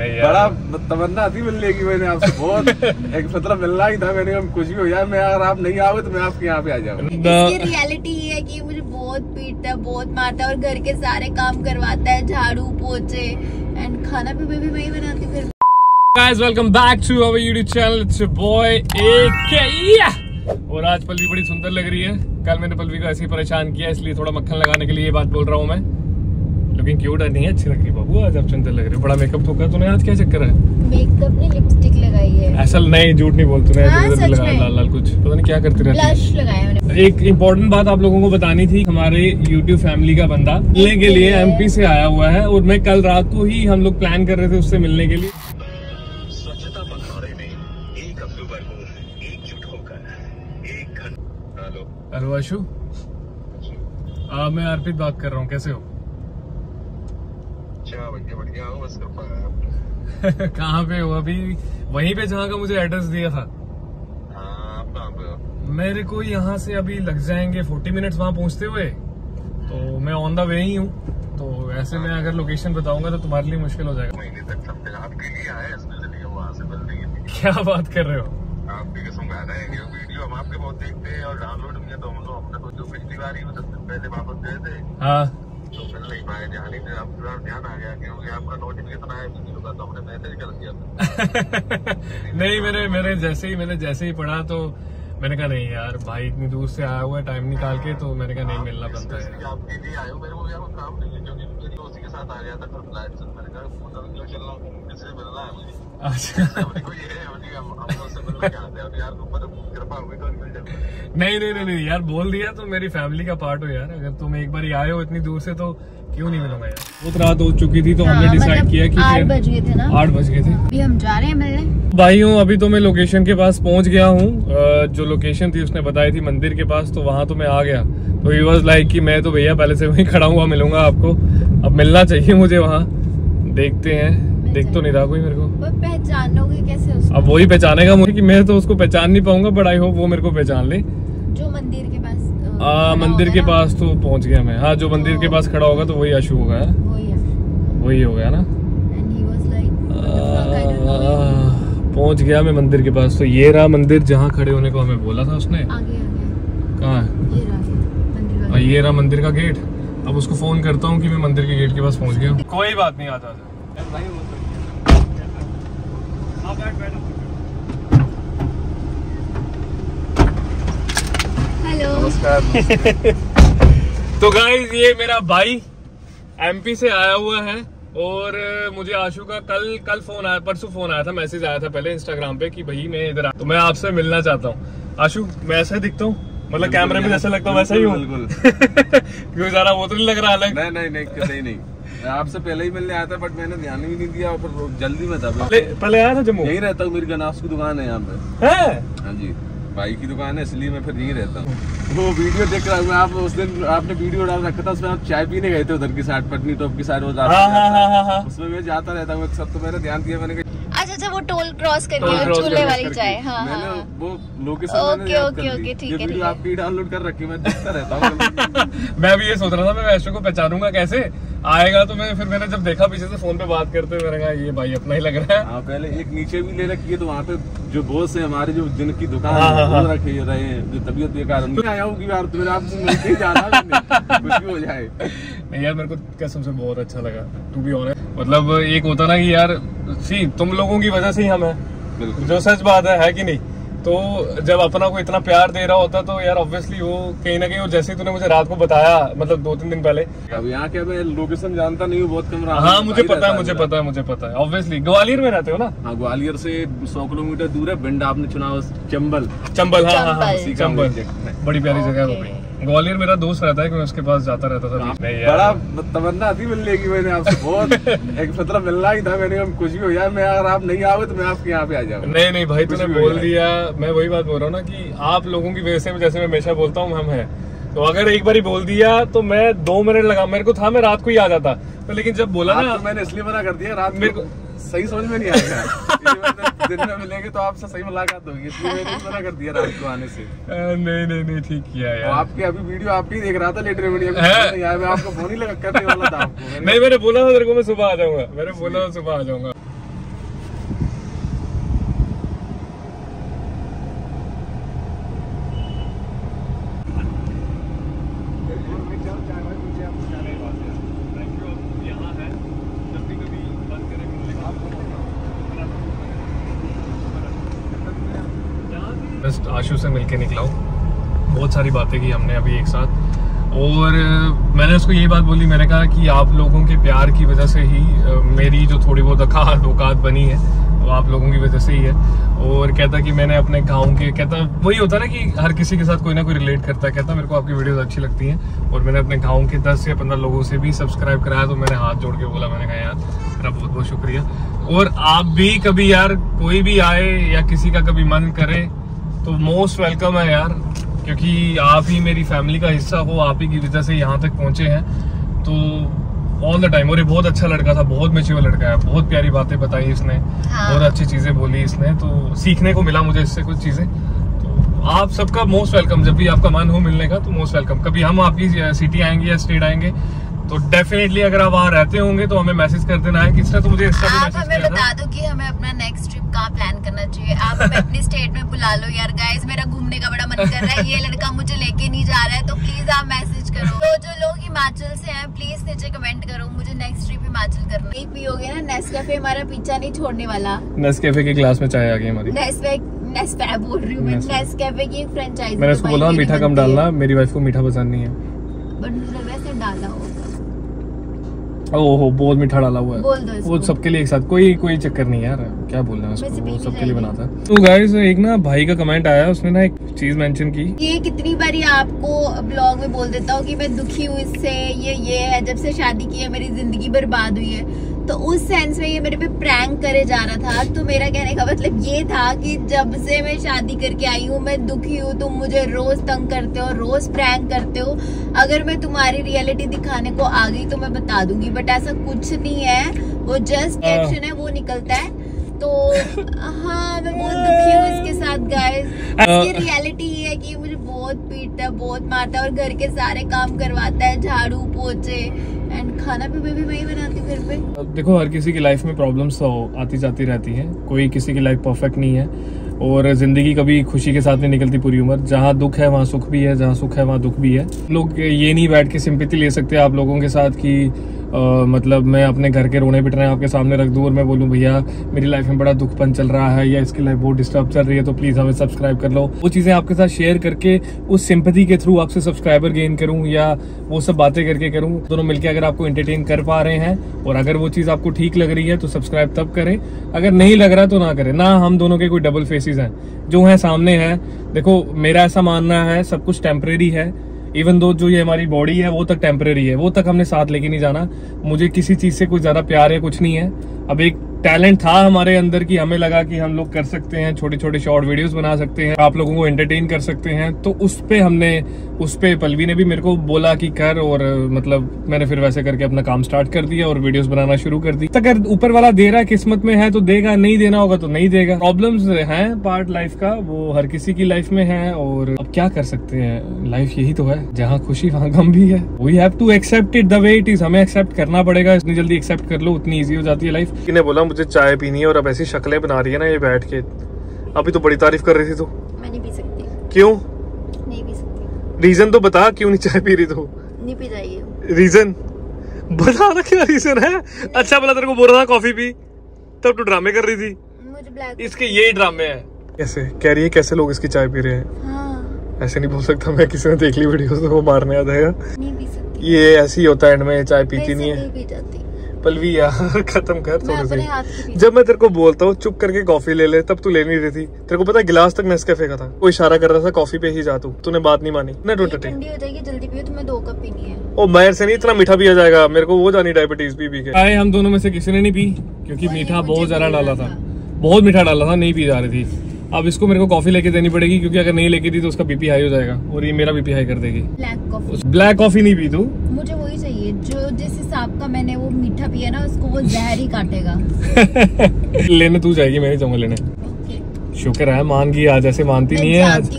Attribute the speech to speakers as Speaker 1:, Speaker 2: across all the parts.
Speaker 1: बड़ा तमन्ना थी मिलने की मैंने आपसे बहुत एक मतलब मिलना ही था मैंने कुछ भी हो जाए। मैं अगर आप नहीं आओगे तो मैं आपके यहाँ पे आ जाऊँगा
Speaker 2: इसकी रियलिटी ये है कि मुझे बहुत पीटता है बहुत मारता है और घर के सारे काम करवाता है झाड़ू पोछे एंड खाना भी मैं भी वही बनाती हूँ फिर।
Speaker 3: Guys welcome back to our youtube channel. It's your boy AK yeah! और आज पल्लवी बड़ी सुंदर लग रही है। कल मैंने पल्लवी को ऐसे ही परेशान किया इसलिए थोड़ा मक्खन लगाने के लिए ये बात बोल रहा हूँ मैं। लुकिंग क्यूट नहीं है अच्छी लग रही बाबू आज आप सुंदर लग रही हो। बड़ा मेकअप तो कर तूने आज क्या चक्कर है?
Speaker 2: मेकअप ने लिपस्टिक लगाई है।
Speaker 3: असल नहीं झूठ नहीं बोल तूने
Speaker 2: हाँ,
Speaker 3: लगाया लाल लाल कुछ। पता नहीं क्या करती रहती है।
Speaker 2: ब्लश लगाया मैंने।
Speaker 3: एक इम्पोर्टेंट बात आप लोगों को बतानी थी हमारे YouTube फैमिली का बंदा मिलने के लिए एमपी से आया हुआ है और मैं कल रात को ही हम लोग प्लान कर रहे थे उससे मिलने के लिए।
Speaker 4: स्वच्छता पखवाड़े में एक अक्टूबर को एकजुट होकर एक घंटा हेलो।
Speaker 3: हेलो आशु। मैं अर्पित बात कर रहा हूँ कैसे हो?
Speaker 4: बढ़िया बढ़िया हूँ बस कृपा
Speaker 3: कहाँ पे हो अभी वहीं पे जहाँ का मुझे एड्रेस दिया था।
Speaker 4: हाँ आप कहाँ पे हो?
Speaker 3: मेरे को यहाँ से अभी लग जाएँगे 40 मिनट्स वहाँ पहुँचते हुए। तो मैं ऑन द वे ही हूँ। तो ऐसे में अगर लोकेशन बताऊँगा तो तुम्हारे लिए मुश्किल हो जाएगा।
Speaker 4: महीने तक समझे आपके लिए आए इसलिए वहाँ से मिल रही
Speaker 3: क्या बात कर रहे हो?
Speaker 4: आपकी कसम गाना है वीडियो हम आपके बहुत देखते हैं और डाउनलोड भी तो हम लोग हमने तो जो पिछली बार ही दिन पहले वापस गए थे।
Speaker 3: हाँ।
Speaker 4: तो नहीं ध्यान आ गया क्योंकि आपका आया तो कर दिया।
Speaker 3: नहीं, मैंने मैंने जैसे ही, मैंने जैसे ही पढ़ा तो मैंने कहा नहीं यार भाई इतनी दूर से आया हुआ है टाइम निकाल के तो मैंने कहा नहीं मिलना बनता है।
Speaker 4: आपके लिए आए मेरे को यार काम नहीं है क्योंकि मेरी उसी के साथ आ गया था कल फ़्लाइट से। मैंने कहा फ़ोन अभी चल रहा हूँ किससे मिलना है मुझे?
Speaker 3: अच्छा।
Speaker 4: को ये है हम हम मिलने के आते हैं यार ऊपर कृपा हुई तो मिल जाते।
Speaker 3: नहीं नहीं नहीं नहीं यार बोल दिया तो मेरी फैमिली का पार्ट हो यार। अगर तुम एक बार आए हो इतनी दूर से तो क्यों नहीं मिलूँगा यार? बहुत रात हो चुकी थी तो हमने
Speaker 2: हाँ,
Speaker 3: डिसाइड
Speaker 2: मतलब
Speaker 3: किया कि
Speaker 2: आठ बज गए थे ना।
Speaker 3: आठ बज गए थे।
Speaker 2: अभी हम जा रहे हैं मिलने
Speaker 3: भाई हूँ अभी तो मैं लोकेशन के पास पहुँच गया हूँ। जो लोकेशन थी उसने बताई थी मंदिर के पास तो वहाँ तो मैं आ गया। तो ही वॉज़ लाइक कि मैं तो भैया पहले से वहीं खड़ा हुआ मिलूँगा आपको। अब मिलना चाहिए मुझे वहाँ। देखते हैं। देख तो नहीं रहा कोई मेरे को।
Speaker 2: पहचानोगे कैसे उसको?
Speaker 3: अब वही पहचानेगा मुझे कि मैं तो उसको पहचान नहीं पाऊँगा बट आई होप वो मेरे को पहचान ले।
Speaker 2: जो मंदिर के पास अ,
Speaker 3: आ, मंदिर के पास तो पहुँच गया मैं। हाँ जो मंदिर के पास खड़ा होगा तो वही आशु होगा
Speaker 2: वही
Speaker 3: वही हो गया ना?
Speaker 2: ही
Speaker 3: पहुँच गया मैं मंदिर के पास। तो ये रहा मंदिर जहाँ खड़े होने को हमें बोला था उसने।
Speaker 2: आगे आगे।
Speaker 3: कहाँ है?
Speaker 2: मंदिर
Speaker 3: और ये रहा मंदिर का गेट। अब उसको फ़ोन करता हूँ कि मैं मंदिर के गेट के पास पहुँच गया हूँ। कोई बात नहीं आता
Speaker 2: हेलो।
Speaker 1: नमस्कार
Speaker 3: तो गाइज़ ये मेरा भाई एमपी से आया हुआ है। और मुझे आशु का कल कल फ़ोन आया परसों फ़ोन आया था मैसेज आया था पहले इंस्टाग्राम पे कि भाई मैं इधर तो मैं आपसे मिलना चाहता हूँ। आशु मैं ऐसा दिखता हूँ? मतलब कैमरे में जैसा लगता हूँ वैसा ही हूँ।
Speaker 1: बिल्कुल
Speaker 3: क्यों जरा वो तो नहीं लग रहा अलग।
Speaker 1: नहीं नहीं नहीं कहीं नहीं। आपसे पहले ही मिलने आया था बट मैंने ध्यान भी नहीं दिया और जल्दी में था।
Speaker 3: पहले पहले आया था जम्मू?
Speaker 1: यही रहता हूँ मेरी गनास की दुकान है यहाँ पे।
Speaker 3: है?
Speaker 1: हाँ जी। भाई की दुकान है इसलिए मैं फिर यहीं रहता हूँ वो वीडियो देख रहा हूँ आप उस दिन आपने वीडियो डाल रखा था उसमें आप चाय पीने गए थे उधर की साइड पटनी टॉप की साइड वो
Speaker 3: हाँ हाँ
Speaker 1: जाता
Speaker 3: हाँ
Speaker 1: है। उसमें मैं जाता रहता हूँ सब तो मैंने ध्यान दिया मैंने
Speaker 2: अच्छा वो टोल क्रॉस करके चूल्हे वाली। चाय हाँ हाँ।
Speaker 1: वो लोकेशन
Speaker 2: ओके, ओके, ओके, ठीक है, ठीक है।
Speaker 1: आपकी डाउनलोड कर रखी मैं देखता रहता हूँ
Speaker 3: मैं भी ये सोच रहा था मैं वैश्व को पहचानूँगा कैसे आएगा तो मैं फिर मैंने जब देखा पीछे से फ़ोन पे बात करते हुए मैंने कहा ये भाई अपना ही लग रहा है
Speaker 1: हाँ पहले एक नीचे भी ले रखी है तो वहाँ पे जो बॉस है हमारे जो जिनकी दुकान
Speaker 3: हाँ, हाँ,
Speaker 1: है। रखे रहे हैं जो तबीयत बेकार उनकी आया हूँ कि यार आपसे मिलके ही जाना कुछ भी हो जाए
Speaker 3: नहीं यार मेरे को कसम से बहुत अच्छा लगा टू बी ऑनेस्ट मतलब एक होता ना कि यार सी तुम लोगों की वजह से ही हम हैं। जो सच बात है है कि नहीं? तो जब अपना को इतना प्यार दे रहा होता तो यार ऑब्वियसली वो कहीं ना कहीं वो जैसे तूने मुझे रात को बताया मतलब दो तीन दिन पहले।
Speaker 1: अब यहाँ के मैं लोकेशन जानता नहीं हूँ बहुत कम रहा
Speaker 3: हाँ मुझे पता है मुझे पता है मुझे पता है। ऑब्वियसली ग्वालियर में रहते हो ना?
Speaker 1: हाँ ग्वालियर से सौ किलोमीटर दूर है बिंड आपने चुना चंबल।
Speaker 3: चंबल हाँ हाँ हाँ
Speaker 2: चंबल।
Speaker 3: बड़ी प्यारी जगह है ग्वालियर मेरा दोस्त रहता है कि मैं उसके पास जाता रहता था
Speaker 1: बड़ा तमन्ना थी मिलने की मैंने आपसे बहुत एक मतलब मिलना ही था मैंने कहा कुछ भी हो जाए मैं अगर आप नहीं आओगे तो मैं आपके यहाँ पे आ जाऊँगा।
Speaker 3: नहीं नहीं भाई तूने बोल दिया मैं वही बात बोल रहा हूँ ना कि आप लोगों की वजह से जैसे मैं हमेशा बोलता हूँ हम है। तो अगर एक बार ही बोल दिया तो मैं दो मिनट लगा मेरे को था मैं रात को ही आ जाता। तो लेकिन जब बोला ना
Speaker 1: मैंने इसलिए मना कर दिया रात
Speaker 3: मेरे
Speaker 1: को- सही समझ में नहीं आएगा इसलिए दिन में मिलेंगे तो आपसे सही मुलाकात होगी इसलिए मैंने मना कर दिया रात को आने से।
Speaker 3: नहीं नहीं नहीं ठीक किया यार।
Speaker 1: आपके अभी वीडियो आप ही देख रहा था लेटर वीडियो में? नहीं मैं आपको फ़ोन ही लगा करने वाला था आपको। मैंने
Speaker 3: नहीं मैंने बोला था तेरे को मैं सुबह आ जाऊँगा। मैंने बोला सुबह आ जाऊँगा। आशु से मिलके निकला हूँ। बहुत सारी बातें की हमने अभी एक साथ। और मैंने उसको यही बात बोली, मैंने कहा कि आप लोगों के प्यार की वजह से ही मेरी जो थोड़ी बहुत अकात औकात बनी है, वो आप लोगों की वजह से ही है। और कहता कि मैंने अपने गाँव के, कहता, वही होता ना कि हर किसी के साथ कोई ना कोई रिलेट करता कहता, मेरे को आपकी वीडियोस अच्छी लगती हैं। और मैंने अपने गाँव के 10 या 15 लोगों से भी सब्सक्राइब कराया तो मैंने हाथ जोड़ के बोला, मैंने कहा, यार, मेरा बहुत बहुत शुक्रिया। और आप भी कभी यार, कोई भी आए या किसी का कभी मन करे तो मोस्ट वेलकम है यार क्योंकि आप ही मेरी फैमिली का हिस्सा हो आप ही की वजह से यहाँ तक पहुँचे हैं। तो ऑल द टाइम और ये बहुत अच्छा लड़का था बहुत मेच्योर लड़का है बहुत प्यारी बातें बताई इसने
Speaker 2: हाँ।
Speaker 3: बहुत अच्छी चीज़ें बोली इसने तो सीखने को मिला मुझे इससे कुछ चीज़ें। तो आप सबका मोस्ट वेलकम जब भी आपका मन हो मिलने का तो मोस्ट वेलकम कभी हम आपकी सिटी आएँगे या स्टेट आएँगे तो डेफिनेटली अगर आप वहाँ रहते होंगे तो हमें मैसेज कर देना है किसने तो मुझे
Speaker 2: आप हमें बता दो कि हमें अपना नेक्स्ट ट्रिप कहाँ प्लान करना चाहिए। आप अपनी स्टेट में बुला लो यार गाइस मेरा घूमने का बड़ा मन कर रहा है। ये लड़का मुझे लेके नहीं जा रहा है तो प्लीज़ आप मैसेज करो। तो जो लोग हिमाचल से हैं प्लीज़ नीचे कमेंट करो। मुझे नेक्स्ट ट्रिप हिमाचल करना नहीं पियोगे ना नेस्कैफे हमारा पीछा नहीं छोड़ने वाला।
Speaker 3: नेस्कैफे के ग्लास में चाय आ गई हमारी।
Speaker 2: नेस्पै बोल रही हूँ फ्रेंचाइजी
Speaker 3: मैंने उसको बोला मीठा कम डालना मेरी वाइफ को मीठा पसंद नहीं है।
Speaker 2: बट मुझे है डाला होगा
Speaker 3: ओहो बहुत मीठा डाला हुआ है।
Speaker 2: बोल दो
Speaker 3: वो सबके लिए एक साथ। कोई कोई चक्कर नहीं यार। क्या
Speaker 2: बोल
Speaker 3: रहे
Speaker 2: हैं
Speaker 3: वो सबके लिए बनाता है। तो गाइस एक ना भाई का कमेंट आया उसने ना एक चीज़ मेंशन की।
Speaker 2: ये कितनी बारी आपको ब्लॉग में बोल देता हूँ कि मैं दुखी हूँ इससे ये ये है। जब से शादी की है मेरी ज़िंदगी बर्बाद हुई है। तो उस सेंस में ये मेरे पे प्रैंक करे जा रहा था। तो मेरा कहने का मतलब ये था कि जब से मैं शादी करके आई हूँ मैं दुखी हूँ तुम मुझे रोज तंग करते हो रोज प्रैंक करते हो। अगर मैं तुम्हारी रियलिटी दिखाने को आ गई तो मैं बता दूँगी बट ऐसा कुछ नहीं है। वो जस्ट
Speaker 3: हाँ।
Speaker 2: एक्शन है वो निकलता है। तो हाँ मैं बहुत दुखी हूँ इसके साथ गाइस इसकी रियलिटी ये है कि मुझे बहुत पीटता है बहुत मारता है और घर के सारे काम करवाता है झाड़ू पोछे एंड खाना भी मैं भी वही बनाती घर पे.
Speaker 3: देखो हर किसी की लाइफ में प्रॉब्लम्स तो आती जाती रहती हैं. कोई किसी की लाइफ परफेक्ट नहीं है और ज़िंदगी कभी खुशी के साथ नहीं निकलती पूरी उम्र. जहाँ दुख है वहाँ सुख भी है जहाँ सुख है वहाँ दुख भी है. लोग ये नहीं बैठ के सिंपैथी ले सकते आप लोगों के साथ कि मतलब मैं अपने घर के रोने पिटने आपके सामने रख दूँ और मैं बोलूँ, भैया, मेरी लाइफ में बड़ा दुखपन चल रहा है या इसकी लाइफ बहुत डिस्टर्ब चल रही है तो प्लीज़ हमें सब्सक्राइब कर लो। वो चीज़ें आपके साथ शेयर करके उस सिंपैथी के थ्रू आपसे सब्सक्राइबर गेन करूँ या वो सब बातें करके करूँ, दोनों मिलकर अगर आपको एंटरटेन कर पा रहे हैं और अगर वो चीज़ आपको ठीक लग रही है तो सब्सक्राइब तब करें। अगर नहीं लग रहा तो ना करें। ना, हम दोनों के कोई डबल फेसेस हैं। जो है सामने हैं। देखो, मेरा ऐसा मानना है, सब कुछ टेम्परेरी है। इवन दो जो ये हमारी बॉडी है, वो तक टेम्परेरी है, वो तक हमने साथ लेके नहीं जाना। मुझे किसी चीज़ से कुछ ज़्यादा प्यार है कुछ नहीं है। अब एक टैलेंट था हमारे अंदर कि हमें लगा कि हम लोग कर सकते हैं छोटे छोटे शॉर्ट वीडियोस बना सकते हैं, आप लोगों को एंटरटेन कर सकते हैं। तो उस पे हमने, उस पे पलवी ने भी मेरे को बोला कि कर और मतलब मैंने फिर वैसे करके अपना काम स्टार्ट कर दिया और वीडियोस बनाना शुरू कर दी। अगर ऊपर वाला दे रहा किस्मत में है तो देगा, नहीं देना होगा तो नहीं देगा। प्रॉब्लम्स हैं पार्ट लाइफ का, वो हर किसी की लाइफ में है और अब क्या कर सकते हैं? लाइफ यही तो है, जहाँ खुशी वहाँ गम भी है। We have to accept it the way it is हमें एक्सेप्ट करना पड़ेगा इतनी जल्दी एक्सेप्ट कर लो, उतनी ईजी हो जाती है लाइफ किने बोला मुझे चाय पीनी है और अब ऐसी शक्लें बना रही है ना ये बैठ के। अभी तो बड़ी तारीफ़ कर रही थी तू।
Speaker 2: मैं नहीं पी सकती।
Speaker 3: क्यों?
Speaker 2: नहीं पी सकती।
Speaker 3: रीजन तो बता क्यों नहीं चाय पी रही तू?
Speaker 2: नहीं पी जाइए
Speaker 3: रीजन बता ना क्या रीजन है? अच्छा बोला तेरे को बोल रहा था कॉफ़ी पी। तब तू ड्रामे कर रही थी। इसके यही ड्रामे है। कैसे? कह रही है कैसे लोग इसकी चाय पी रहे हैं?
Speaker 2: हाँ।
Speaker 3: ऐसे नहीं बोल सकता मैं किसी ने देख ली वीडियो तो वो मारने आ जाएगा। ये ऐसे ही होता है एंड में चाय पीती नहीं है।
Speaker 2: नहीं पी जाती।
Speaker 3: पलवी यार खत्म कर
Speaker 2: मैं
Speaker 3: थोड़ी सी। जब मैं तेरे को बोलता हूँ चुप करके कॉफ़ी ले ले तब तू ले नहीं रही थी। तेरे को पता है गिलास तक नेस्कैफे का था। वो इशारा कर रहा था कॉफ़ी पे ही जा तू। तूने बात नहीं मानी। ना
Speaker 2: ठंडी हो जाएगी जल्दी पियो तुम्हें दो कप पीनी है।
Speaker 3: ओ से नहीं इतना मीठा पिया जाएगा। मेरे को वो जानी डायबिटीज़ पी पी के। आए हम दोनों में से किसी ने नहीं पी क्योंकि मीठा बहुत ज़्यादा डाला था।
Speaker 2: था।
Speaker 3: बहुत मीठा डाला था नहीं पी जा रही थी। अब इसको मेरे को कॉफ़ी लेके देनी पड़ेगी क्योंकि अगर नहीं लेके दी तो उसका बीपी हाई हो जाएगा। और ये मेरा बीपी हाई कर देगी।
Speaker 2: ब्लैक कॉफ़ी
Speaker 3: ब्लैक कॉफ़ी नहीं पी तू।
Speaker 2: मुझे वही चाहिए जो जिस हिसाब का मैंने वो मीठा पिया ना उसको वो जहर ही काटेगा।
Speaker 3: लेने तू जाएगी मैं जाऊँगा लेने। शुक्र है मान गई आज ऐसे मानती नहीं है आज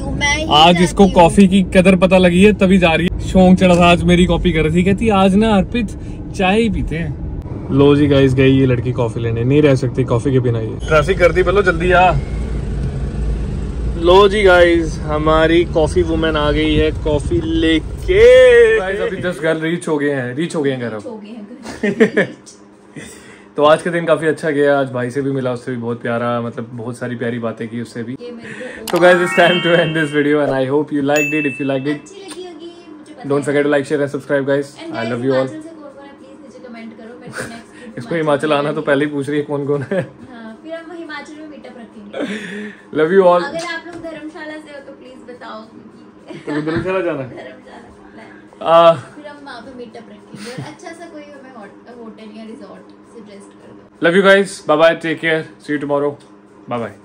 Speaker 3: आज इसको कॉफ़ी की कदर पता लगी है तभी जा रही है। शौक चढ़ा था आज मेरी कॉफ़ी कर रही थी कहती आज ना अर्पित चाय ही पीते हैं। लो जी गाइस गई ये लड़की कॉफ़ी लेने नहीं रह सकती कॉफ़ी के बिना ये ट्रैफ़िक कर दी बोलो जल्दी आ। लो जी गाइस हमारी कॉफ़ी वुमेन आ गई है कॉफ़ी लेके। गाइस अभी जस्ट घर रीच हो गए हैं रीच हो गए हैं घर अब।
Speaker 2: हो गए हैं
Speaker 3: तो आज का दिन काफ़ी अच्छा गया आज भाई से भी मिला उससे भी बहुत प्यारा मतलब बहुत सारी प्यारी बातें की उससे भी। तो guys it's time to end this video and I hope you liked it if you
Speaker 2: अच्छी मुझे पता
Speaker 3: don't forget to like share and subscribe guys I love you all
Speaker 2: है
Speaker 3: इसको हिमाचल आना तो पहले ही पूछ रही है कौन कौन है लव यू ऑल
Speaker 2: अगर आप लोग धर्मशाला से हो तो प्लीज़ बताओ क्योंकि
Speaker 3: तो धर्मशाला जाना है?
Speaker 2: धर्मशाला फिर हम वहाँ पे मीटअप रखेंगे। और अच्छा सा कोई हमें होटल या रिजॉर्ट सजेस्ट कर दो।
Speaker 3: Love you guys bye bye take care see you tomorrow bye bye